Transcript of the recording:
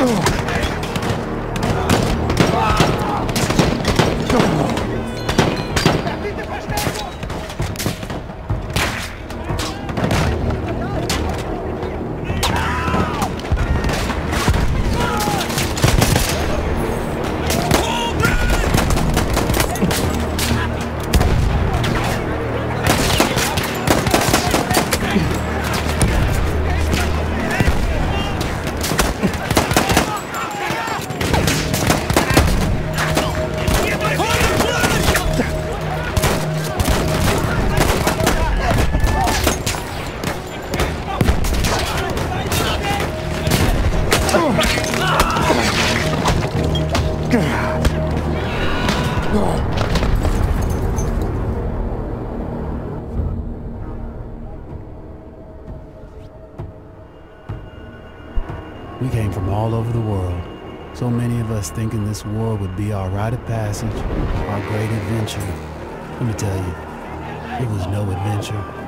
Oh. We came from all over the world. So many of us thinking this war would be our rite of passage, our great adventure. Let me tell you, it was no adventure.